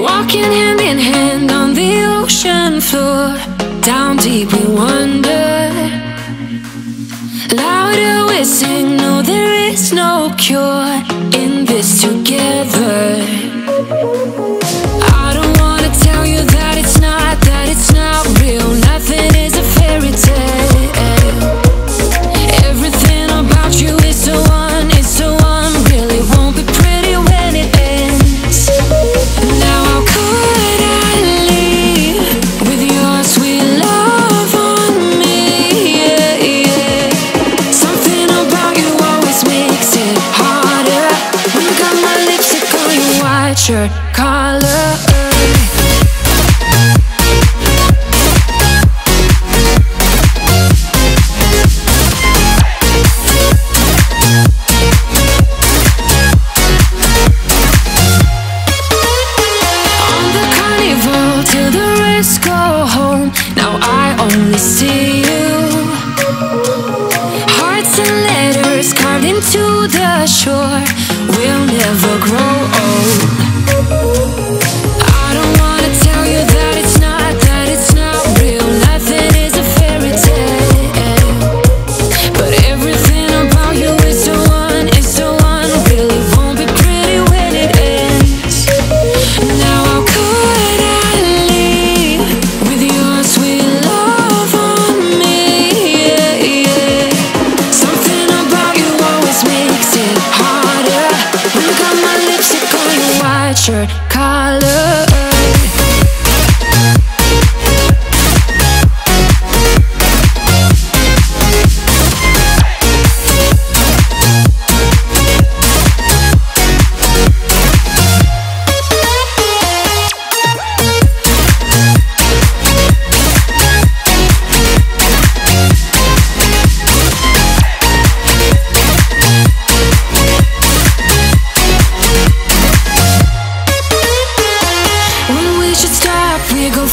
Walking hand in hand on the ocean floor Down deep we wander. Louder we sing, no there is no cure In this together. shirt collar. See you. Hearts and letters carved into the shore. We'll never grow old